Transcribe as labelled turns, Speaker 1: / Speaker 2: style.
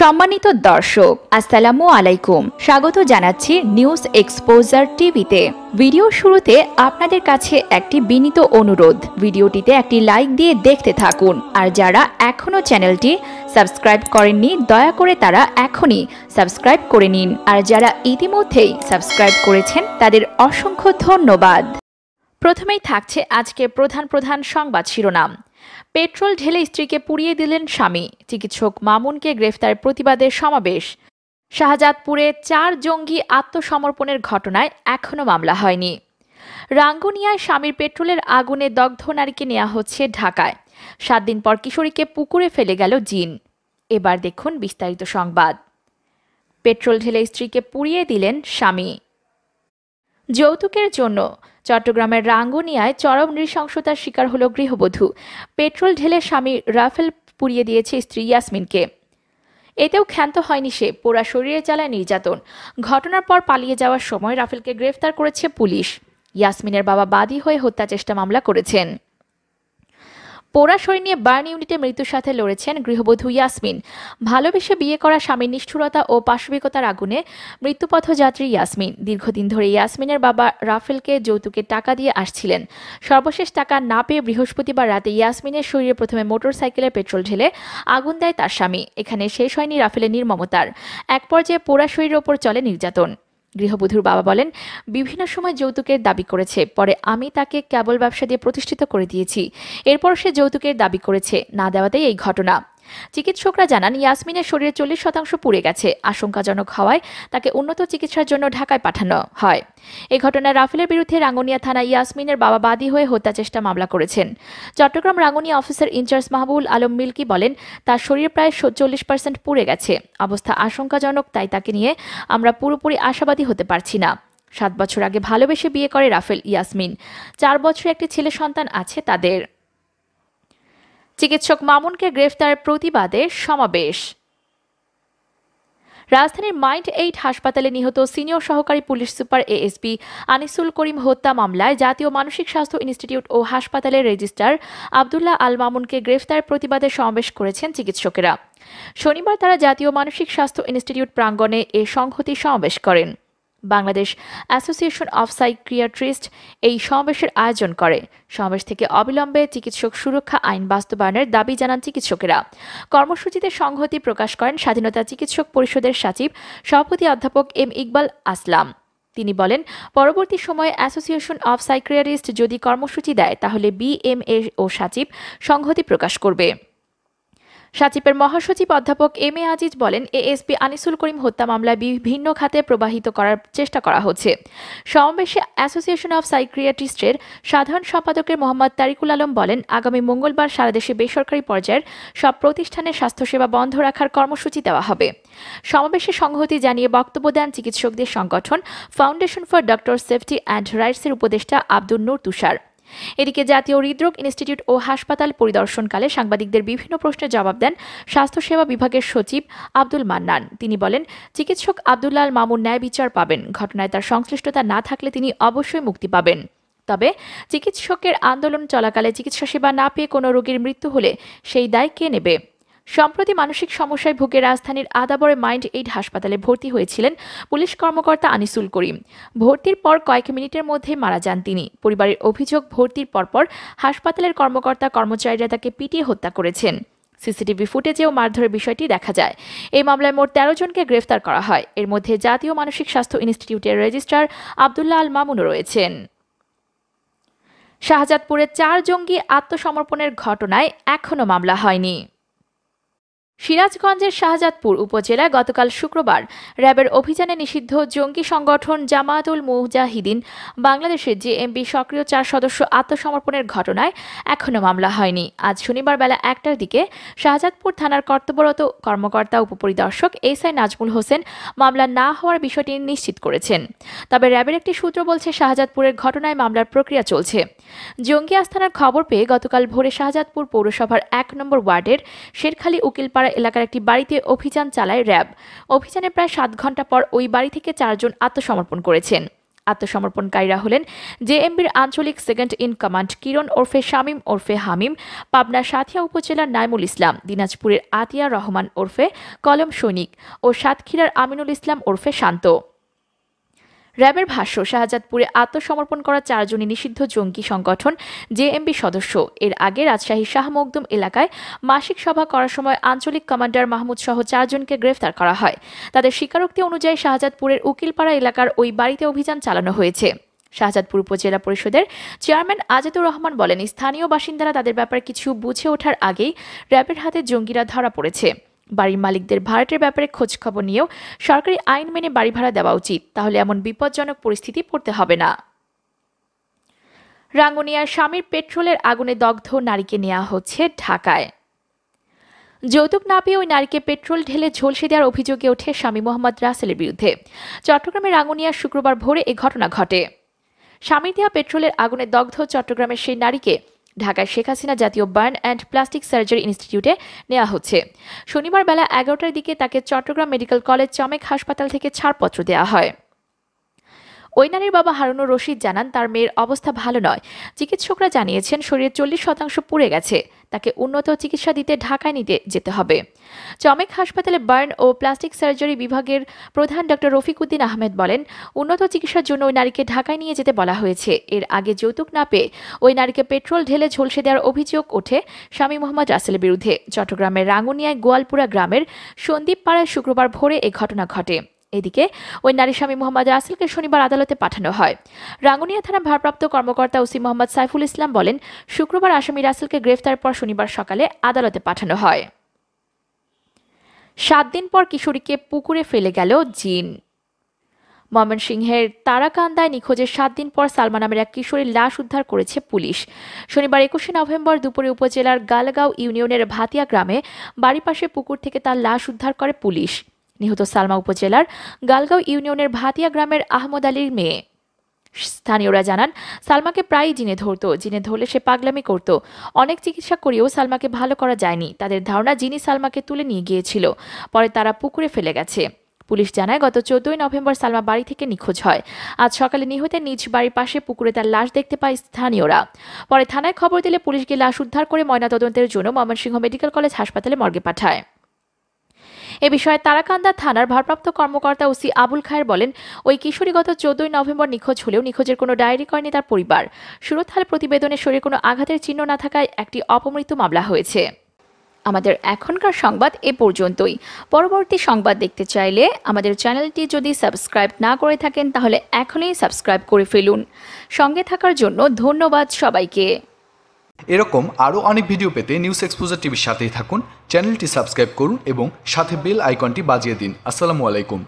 Speaker 1: সম্মানিত দর্শক, আসসালামু আলাইকুম। স্বাগত জানাচ্ছি নিউজ এক্সপোজার টিভিতে। ভিডিও শুরুতে আপনাদের কাছে একটি বিনীত অনুরোধ। ভিডিওটিতে একটি লাইক দিয়ে দেখতে থাকুন। আর যারা এখনও চ্যানেলটি সাবস্ক্রাইব করেননি, দয়া করে তারা এখনই সাবস্ক্রাইব করে নিন। আর যারা ইতিমধ্যেই সাবস্ক্রাইব করেছেন, তাদের অসংখ্য ধন্যবাদ। প্রথমেই থাকছে আজকের প্রধান প্রধান সংবাদ শিরোনাম। পেট্রোল ঢেলে স্ত্রীকে পুড়িয়ে দিলেন স্বামী। চিকিৎসক মামুনকে গ্রেফতার প্রতিবাদে সমাবেশ। শাহজাদপুরে চার জঙ্গি আত্মসমর্পণের ঘটনায় এখনও মামলা হয়নি। রাঙ্গুনিয়ায় স্বামীর পেট্রোলের আগুনে দগ্ধ নারীকে নেওয়া হচ্ছে ঢাকায়। সাত দিন পর কিশোরীকে পুকুরে ফেলে গেল জিন। এবার দেখুন বিস্তারিত সংবাদ। পেট্রোল ঢেলে স্ত্রীকে পুড়িয়ে দিলেন স্বামী। যৌতুকের জন্য চট্টগ্রামের রাঙ্গুনিয়ায় চরম নৃশংসতার শিকার হল গৃহবধূ। পেট্রোল ঢেলে স্বামী রাফেল পুড়িয়ে দিয়েছে স্ত্রী ইয়াসমিনকে। এতেও ক্ষান্ত হয়নি সে, পোড়া শরীরে চালায় নির্যাতন। ঘটনার পর পালিয়ে যাওয়ার সময় রাফেলকে গ্রেফতার করেছে পুলিশ। ইয়াসমিনের বাবা বাদী হয়ে হত্যা চেষ্টা মামলা করেছেন। পোড়া শরীর নিয়ে বার্ন ইউনিটে মৃত্যুর সাথে লড়েছেন গৃহবধূ ইয়াসমিন। ভালোবেসে বিয়ে করা স্বামীর নিষ্ঠুরতা ও পাশবিকতার আগুনে মৃত্যুপথযাত্রী ইয়াসমিন। দীর্ঘদিন ধরে ইয়াসমিনের বাবা রাফেলকে যৌতুকের টাকা দিয়ে আসছিলেন। সর্বশেষ টাকা না পেয়ে বৃহস্পতিবার রাতে ইয়াসমিনের শরীরে প্রথমে মোটর সাইকেলে পেট্রোল ঢেলে আগুন দেয় তার স্বামী। এখানে শেষ হয়নি রাফেলের নির্মমতার। এক পর্যায়ে পোড়া শরীরের ওপর চলে নির্যাতন। গৃহবধূর বাবা বলেন, বিভিন্ন সময় যৌতুকের দাবি করেছে, পরে আমি তাকে কেবল ব্যবসা দিয়ে প্রতিষ্ঠিত করে দিয়েছি। এরপর সে যৌতুকের দাবি করেছে, না দেওয়াতেই এই ঘটনা। চিকিৎসকরা জানান, ইয়াসমিনের শরীরে চল্লিশ শতাংশ পুড়ে গেছে। আশঙ্কাজনক হওয়ায় তাকে উন্নত চিকিৎসার জন্য ঢাকায় পাঠানো হয়। এ ঘটনায় রাফেলের বিরুদ্ধে রাঙ্গুনিয়া থানায় ইয়াসমিনের বাবা বাদী হয়ে হত্যা চেষ্টা মামলা করেছেন। Chittagong Rangunia officer in charge Mahbul Alam Milki বলেন, তার শরীর প্রায় চল্লিশ পার্সেন্ট পুড়ে গেছে। অবস্থা আশঙ্কাজনক, তাই তাকে নিয়ে আমরা পুরোপুরি আশাবাদী হতে পারছি না। সাত বছর আগে ভালোবেসে বিয়ে করে রাফেল ইয়াসমিন। চার বছরে একটি ছেলে সন্তান আছে তাদের। চিকিৎসক মামুনকে গ্রেফতার প্রতিবাদে সমাবেশ। রাজধানীর মাইন্ড এইট হাসপাতালে নিহত সিনিয়র সহকারী police super ASP Anisul Karim হত্যা মামলায় জাতীয় মানসিক স্বাস্থ্য ইনস্টিটিউট ও হাসপাতালের রেজিস্ট্রার আবদুল্লাহ আল মামুনকে গ্রেফতার প্রতিবাদে সমাবেশ করেছেন চিকিৎসকেরা। শনিবার তারা জাতীয় মানসিক স্বাস্থ্য ইনস্টিটিউট প্রাঙ্গণে এ সংহতি সমাবেশ করেন। বাংলাদেশ অ্যাসোসিয়েশন অফ সাইক্রিয়াট্রিস্ট এই সমাবেশের আয়োজন করে। সমাবেশ থেকে অবিলম্বে চিকিৎসক সুরক্ষা আইন বাস্তবায়নের দাবি জানান চিকিৎসকেরা। কর্মসূচিতে সংহতি প্রকাশ করেন স্বাধীনতা চিকিৎসক পরিষদের সচিব, সভাপতি অধ্যাপক এম ইকবাল আসলাম। তিনি বলেন, পরবর্তী সময়ে অ্যাসোসিয়েশন অফ সাইক্রিয়ারিস্ট যদি কর্মসূচি দেয়, তাহলে বিএমএ ও সচিব সংহতি প্রকাশ করবে। সাচিপের মহাসচিব অধ্যাপক এম এ আজিজ বলেন, এএসপি আনিসুল করিম হত্যা মামলায় বিভিন্ন খাতে প্রবাহিত করার চেষ্টা করা হচ্ছে। সমাবেশে অ্যাসোসিয়েশন অফ সাইক্রিয়াটিস্টের সাধারণ সম্পাদকের মোহাম্মদ তারিকুল আলম বলেন, আগামী মঙ্গলবার সারা দেশে বেসরকারি পর্যায়ের সব প্রতিষ্ঠানের স্বাস্থ্যসেবা বন্ধ রাখার কর্মসূচি দেওয়া হবে। সমাবেশে সংহতি জানিয়ে বক্তব্য দেন চিকিৎসকদের সংগঠন foundation for doctor safety and রাইটসের উপদেষ্টা আব্দুল নূর তুষার। এদিকে জাতীয় হৃদরোগ ইনস্টিটিউট ও হাসপাতাল পরিদর্শনকালে সাংবাদিকদের বিভিন্ন প্রশ্নের জবাব দেন স্বাস্থ্যসেবা বিভাগের সচিব আব্দুল মান্নান। তিনি বলেন, চিকিৎসক আব্দুল্লাল মামুন ন্যায় বিচার পাবেন। ঘটনায় তার সংশ্লিষ্টতা না থাকলে তিনি অবশ্যই মুক্তি পাবেন। তবে চিকিৎসকের আন্দোলন চলাকালে চিকিৎসা সেবা না পেয়ে কোনো রোগীর মৃত্যু হলে সেই দায় কে নেবে? সম্প্রতি মানসিক সমস্যায় ভুগে রাজধানীর আদাবরে মাইন্ড এইড হাসপাতালে ভর্তি হয়েছিলেন পুলিশ কর্মকর্তা আনিসুল করিম। ভর্তির পর কয়েক মিনিটের মধ্যে মারা যান তিনি। পরিবারের অভিযোগ, ভর্তির পরপর হাসপাতালের কর্মকর্তা কর্মচারীরা তাকে পিটিয়ে হত্যা করেছেন। সিসিটিভি ফুটেজেও মারধরের বিষয়টি দেখা যায়। এই মামলায় মোট তেরো জনকে গ্রেফতার করা হয়। এর মধ্যে জাতীয় মানসিক স্বাস্থ্য ইনস্টিটিউটের রেজিস্ট্রার আবদুল্লাহ আল মামুনও রয়েছেন। শাহজাদপুরে চার জঙ্গি আত্মসমর্পণের ঘটনায় এখনও মামলা হয়নি। সিরাজগঞ্জের শাহজাদপুর উপজেলায় গতকাল শুক্রবার র্যাবের অভিযানে নিষিদ্ধ জঙ্গি সংগঠন জামায়াতুল মুজাহিদিন বাংলাদেশের জেএমবি সক্রিয় চার সদস্য আত্মসমর্পণের ঘটনায় এখনও মামলা হয়নি। আজ শনিবার বেলা একটার দিকে শাহজাদপুর থানার কর্তব্যরত কর্মকর্তা উপপরিদর্শক এস আই নাজমুল হোসেন মামলা না হওয়ার বিষয়টি নিশ্চিত করেছেন। তবে র্যাবের একটি সূত্র বলছে, শাহজাদপুরের ঘটনায় মামলার প্রক্রিয়া চলছে। জঙ্গি আস্থানার খবর পেয়ে গতকাল ভোরে শাহজাদপুর পৌরসভার এক নম্বর ওয়ার্ডের শেরখালী উকিলপাড়া পাড়া এলাকার একটি বাড়িতে অভিযান চালায় র্যাব। অভিযানে প্রায় সাত ঘণ্টা পর ওই বাড়ি থেকে চারজন আত্মসমর্পণ করেছেন। আত্মসমর্পণকারীরা হলেন জেএমবির আঞ্চলিক সেকেন্ড ইন কমান্ড কিরণ ওরফে শামীম ওরফে হামিম, পাবনার সাথিয়া উপজেলার নাইমুল ইসলাম, দিনাজপুরের আতিয়া রহমান ওরফে কলম সৈনিক ও সাতক্ষীরার আমিনুল ইসলাম ওরফে শান্ত। র্যাবের ভাষ্য, শাহজাদপুরে আত্মসমর্পণ করা চারজনই নিষিদ্ধ জঙ্গি সংগঠন জেএমবি সদস্য। এর আগে রাজশাহী শাহ মকদুম এলাকায় মাসিক সভা করার সময় আঞ্চলিক কমান্ডার মাহমুদ সহ চারজনকে গ্রেফতার করা হয়। তাদের স্বীকারোক্তি অনুযায়ী শাহজাদপুরের উকিলপাড়া এলাকার ওই বাড়িতে অভিযান চালানো হয়েছে। শাহজাদপুর উপজেলা পরিষদের চেয়ারম্যান আজাদুর রহমান বলেন, স্থানীয় বাসিন্দারা তাদের ব্যাপারে কিছু বুঝে ওঠার আগেই র্যাবের হাতে জঙ্গিরা ধরা পড়েছে। বাড়ির মালিকদের ভাড়াটের ব্যাপারে খোঁজখবর নিয়েও সরকারি আইন মেনে বাড়ি ভাড়া দেওয়া উচিত, তাহলে এমন বিপজ্জনক পরিস্থিতি পড়তে হবে না। রাঙ্গুনিয়ার স্বামীর পেট্রোলের আগুনে দগ্ধ নারীকে নেওয়া হচ্ছে ঢাকায়। যৌতুক না পেয়ে ওই নারীকে পেট্রোল ঢেলে ঝলসে দেওয়ার অভিযোগে ওঠে স্বামী মোহাম্মদ রাসেলের বিরুদ্ধে। চট্টগ্রামের রাঙ্গুনিয়ার শুক্রবার ভোরে এ ঘটনা ঘটে। স্বামী দেওয়া পেট্রোলের আগুনে দগ্ধ চট্টগ্রামের সেই নারীকে ঢাকায় শেখ হাসিনা জাতীয় বার্ন অ্যান্ড প্লাস্টিক সার্জারি ইনস্টিটিউটে নেওয়া হচ্ছে। শনিবার বেলা এগারোটার দিকে তাকে চট্টগ্রাম মেডিকেল কলেজ চমেক হাসপাতাল থেকে ছাড়পত্র দেওয়া হয়। ওই নারীর বাবা হারুনুর রশিদ জানান, তার মেয়ের অবস্থা ভালো নয়। চিকিৎসকরা জানিয়েছেন শরীরের চল্লিশ শতাংশ পুড়ে গেছে। তাকে উন্নত চিকিৎসা দিতে ঢাকায় নিতে যেতে হবে। চমেক হাসপাতালে বার্ন ও প্লাস্টিক সার্জারি বিভাগের প্রধান ডক্টর রফিক উদ্দিন আহমেদ বলেন, উন্নত চিকিৎসার জন্য ওই নারীকে ঢাকায় নিয়ে যেতে বলা হয়েছে। এর আগে যৌতুক না পেয়ে ওই নারীকে পেট্রোল ঢেলে ঝলসে দেওয়ার অভিযোগ ওঠে স্বামী মোহাম্মদ রাসেলের বিরুদ্ধে। চট্টগ্রামের রাঙ্গুনিয়ায় গোয়ালপুরা গ্রামের সন্দীপ পাড়ায় শুক্রবার ভোরে এ ঘটনা ঘটে। এদিকে, ওই নারী স্বামী মোহাম্মদ রাসেলকে শনিবার আদালতে পাঠানো হয়। রাঙ্গুনিয়া থানা ভারপ্রাপ্ত কর্মকর্তা ওসি মোহাম্মদ সাইফুল ইসলাম বলেন, শুক্রবার আসামি রাসেলকে গ্রেফতার পর শনিবার সকালে আদালতে পাঠানো হয়। সাত দিন পর কিশোরীকে পুকুরে ফেলে গেল জিন। ময়মনসিংহের তারাকান্দায় নিখোঁজের সাত দিন পর সালমা নামের এক কিশোরীর লাশ উদ্ধার করেছে পুলিশ। শনিবার একুশে নভেম্বর দুপুরে উপজেলার গালগাঁও ইউনিয়নের ভাতিয়া গ্রামে বাড়ির পাশে পুকুর থেকে তার লাশ উদ্ধার করে পুলিশ। নিহত সালমা উপজেলার গালগাঁও ইউনিয়নের ভাতিয়া গ্রামের আহমদ আলীর মেয়ে। স্থানীয়রা জানান, সালমাকে প্রায়ই জিনে ধরতো, জিনে ধরলে সে পাগলামি করত। অনেক চিকিৎসা করেও সালমাকে ভালো করা যায়নি। তাদের ধারণা, যিনি সালমাকে তুলে নিয়ে গিয়েছিল, পরে তারা পুকুরে ফেলে গেছে। পুলিশ জানায়, গত চোদ্দই নভেম্বর সালমা বাড়ি থেকে নিখোঁজ হয়। আজ সকালে নিহতের নিজ বাড়ির পাশে পুকুরে তার লাশ দেখতে পায় স্থানীয়রা। পরে থানায় খবর দিলে পুলিশ গিয়ে লাশ উদ্ধার করে ময়নাতদন্তের জন্য ময়মনসিংহ মেডিকেল কলেজ হাসপাতালে মর্গে পাঠায়। এ বিষয়ে তারাকান্দা থানার ভারপ্রাপ্ত কর্মকর্তা ওসি আবুল খায়ের বলেন, ওই কিশোরী গত চোদ্দই নভেম্বর নিখোঁজ হলেও নিখোঁজের কোনো ডায়েরি করেনি তার পরিবার। সুরতহাল প্রতিবেদনে শরীরে কোনো আঘাতের চিহ্ন না থাকায় একটি অপমৃত্যু মামলা হয়েছে। আমাদের এখনকার সংবাদ এ পর্যন্তই। পরবর্তী সংবাদ দেখতে চাইলে আমাদের চ্যানেলটি যদি সাবস্ক্রাইব না করে থাকেন, তাহলে এখনই সাবস্ক্রাইব করে ফেলুন। সঙ্গে থাকার জন্য ধন্যবাদ সবাইকে।
Speaker 2: এরকম আরও অনেক ভিডিও পেতে নিউজ এক্সপোজার টিভির সাথেই থাকুন, চ্যানেলটি সাবস্ক্রাইব করুন এবং সাথে বেল আইকনটি বাজিয়ে দিন। আসসালামু আলাইকুম।